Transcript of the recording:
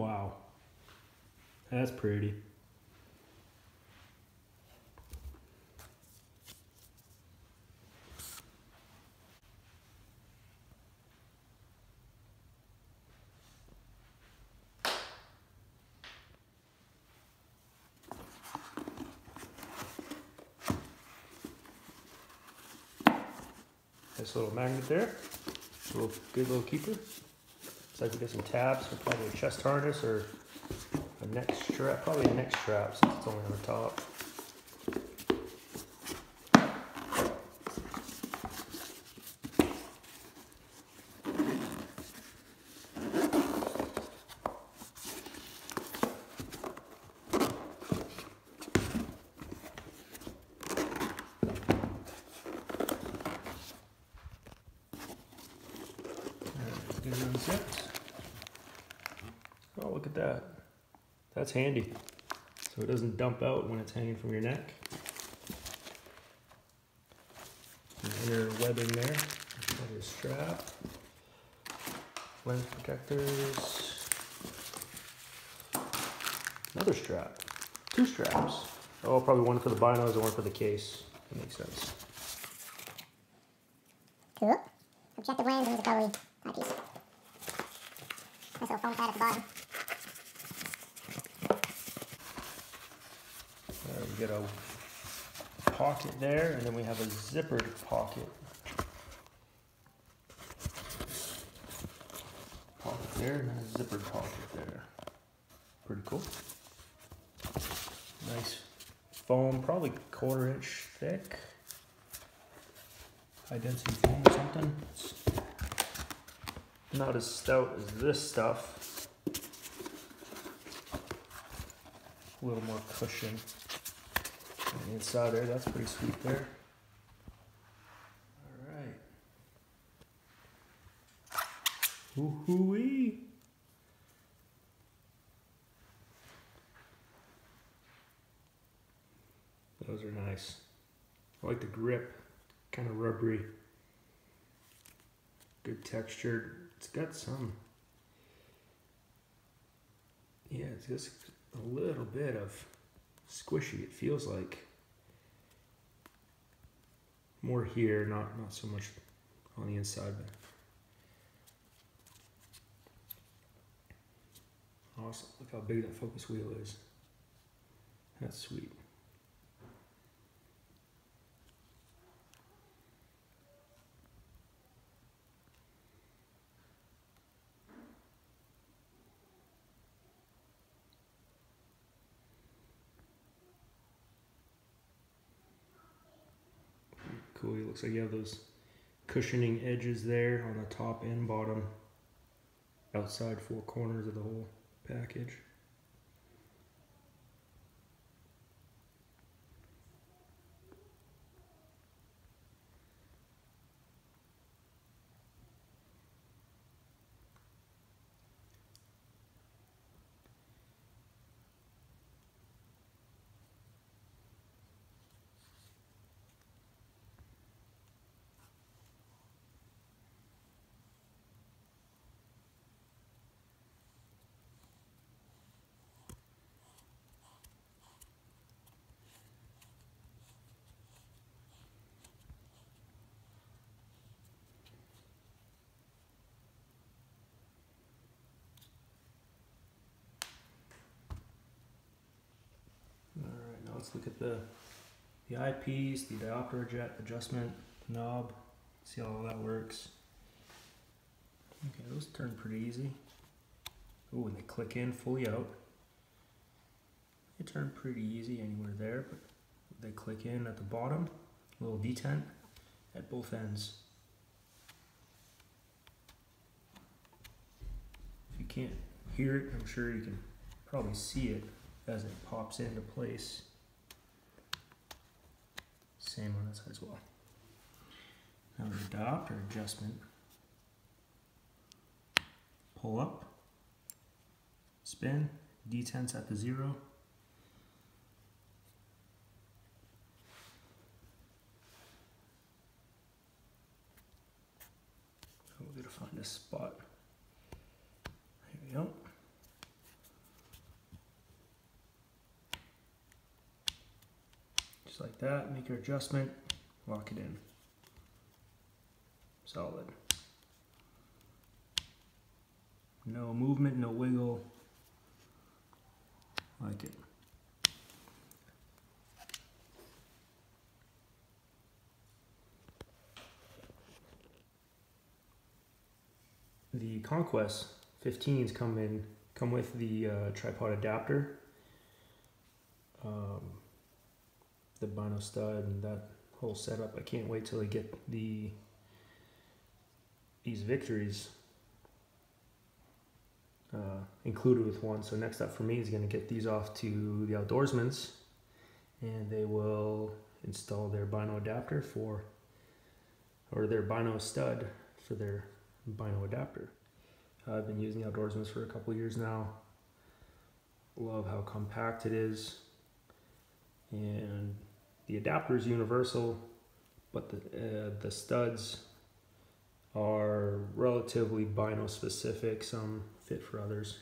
Wow. That's pretty. Nice little magnet there. A little good little keeper. Looks like we got some tabs for probably a chest harness or a neck strap. Probably a neck strap since it's only on the top. Oh, look at that. That's handy. So it doesn't dump out when it's hanging from your neck. Inner webbing there. Your strap. Lens protectors. Another strap. Two straps. Oh, probably one for the binos and one for the case. That makes sense. Cool. The lens and the belly eyepiece. Nice little foam pad at the bottom. Get a pocket there, and then we have a zippered pocket. Pocket there, and a zippered pocket there. Pretty cool. Nice foam, probably quarter inch thick. High density foam or something. It's not as stout as this stuff. A little more cushion. The inside there, that's pretty sweet there. Alright. Woohoo-wee! Those are nice. I like the grip, kind of rubbery. Good texture. It's got some. Yeah, it's just a little bit of squishy. It feels like more here, not not so much on the inside. But awesome! Look how big that focus wheel is. That's sweet. Cool. It looks like you have those cushioning edges there on the top and bottom, outside four corners of the whole package. All right, now let's look at the the eyepiece, the diopter adju- adjustment knob. See how all that works. Okay, those turn pretty easy. Oh, and they click in fully out. They turn pretty easy anywhere there, but they click in at the bottom. Little detent at both ends. If you can't hear it, I'm sure you can probably see it as it pops into place. Same on this side as well. Now the diopter adjustment. Pull up, spin, detents at the zero. Oh, we gotta find a spot. There we go. Like that, make your adjustment, lock it in. Solid. No movement, no wiggle. Like it. The Conquest 15s come in come with the uh, tripod adapter, um, the Bino stud, and that whole setup. I can't wait till I get the these victories uh, included with one. So next up for me is going to get these off to the Outdoorsmans, and they will install their Bino adapter for, or their Bino stud for their Bino adapter. I've been using Outdoorsmans for a couple years now. Love how compact it is, and the adapter is universal, but the uh, the studs are relatively bino specific. Some fit for others.